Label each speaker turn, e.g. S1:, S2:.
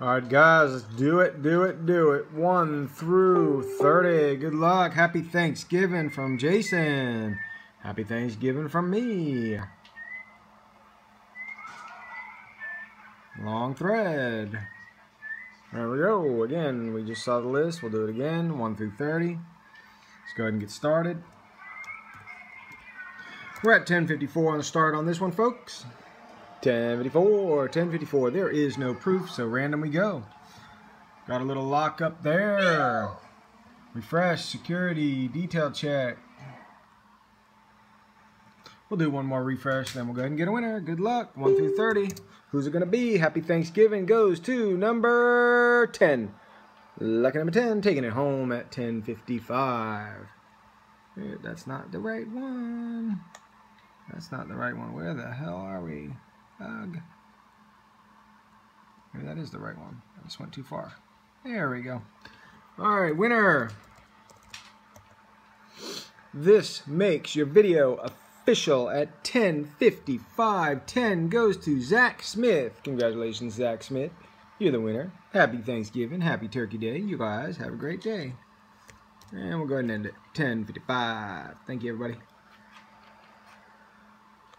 S1: All right, guys, let's do it, do it, do it. 1 through 30. Good luck. Happy Thanksgiving from Jason. Happy Thanksgiving from me. Long thread. There we go. Again, we just saw the list. We'll do it again. 1 through 30. Let's go ahead and get started. We're at 1054 on the start on this one, folks. 1054, 1054. There is no proof, so random we go. Got a little lock up there. Refresh, security, detail check. We'll do one more refresh, then we'll go ahead and get a winner. Good luck. 1 through 30. Who's it going to be? Happy Thanksgiving goes to number 10. Lucky number 10, taking it home at 1055. That's not the right one. That's not the right one. Where the hell are we? That is the right one. I just went too far. There we go. All right, winner. This makes your video official at 1055. 10 goes to Zach Smith. Congratulations, Zach Smith. You're the winner. Happy Thanksgiving. Happy Turkey Day. You guys have a great day. And we'll go ahead and end it. 1055. Thank you, everybody.